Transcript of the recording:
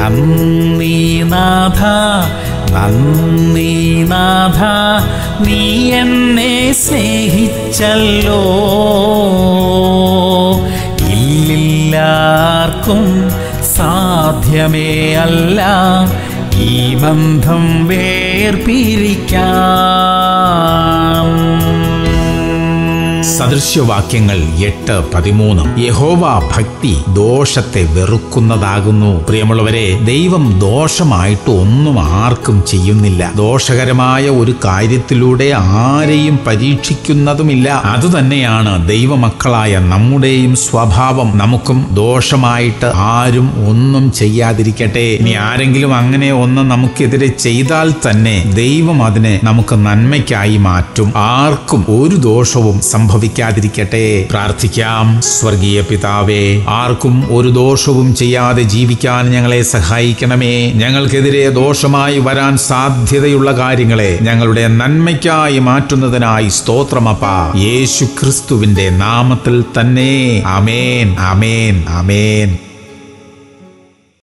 നന്ദി നാഥ നന്ദി നാഥ നീ എന്നെ സ്നേഹിച്ചല്ലോ. ഇല്ലില്ലാർക്കും സാധ്യമേ അല്ല ഈ ബന്ധം വേർപിരിക്കാം. സദൃശ്യവാക്യങ്ങൾ എട്ട് പതിമൂന്ന്. യഹോവ ഭക്തി ദോഷത്തെ വെറുക്കുന്നതാകുന്നു. പ്രിയമുള്ളവരെ ദൈവം ദോഷമായിട്ട് ഒന്നും ആർക്കും ചെയ്യുന്നില്ല. ദോഷകരമായ ഒരു കാര്യത്തിലൂടെ ആരെയും പരീക്ഷിക്കുന്നതുമില്ല. അതുതന്നെയാണ് ദൈവമക്കളായ നമ്മുടെയും സ്വഭാവം. നമുക്കും ദോഷമായിട്ട് ആരും ഒന്നും ചെയ്യാതിരിക്കട്ടെ. ഇനി ആരെങ്കിലും അങ്ങനെ ഒന്ന് നമുക്കെതിരെ ചെയ്താൽ തന്നെ ദൈവം അതിനെ നമുക്ക് നന്മയ്ക്കായി മാറ്റും. ആർക്കും ഒരു ദോഷവും സംഭവിക്കാതിരിക്കട്ടെ പ്രാർത്ഥിക്കാം. സ്വർഗീയ പിതാവേ ആർക്കും ഒരു ദോഷവും ചെയ്യാതെ ജീവിക്കാൻ ഞങ്ങളെ സഹായിക്കണമേ. ഞങ്ങൾക്കെതിരെ ദോഷമായി വരാൻ സാധ്യതയുള്ള കാര്യങ്ങളെ ഞങ്ങളുടെ നന്മയ്ക്കായി മാറ്റുന്നതിനായി സ്തോത്രമപ്പ. യേശു ക്രിസ്തുവിന്റെ നാമത്തിൽ തന്നെ. അമേൻ അമേൻ അമേൻ